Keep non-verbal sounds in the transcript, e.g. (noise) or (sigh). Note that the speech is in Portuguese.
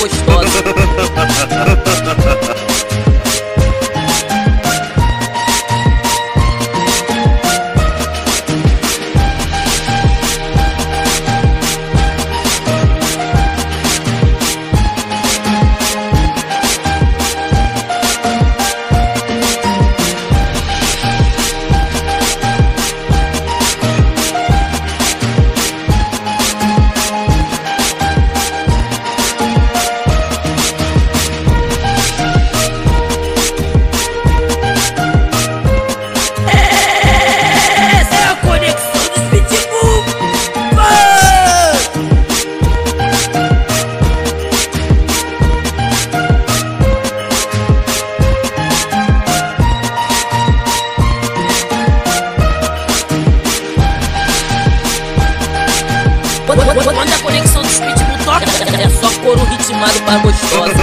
gostosa. (laughs) Quando, a conexão dos pitbull toca, é só coro ritmado pra gostosa.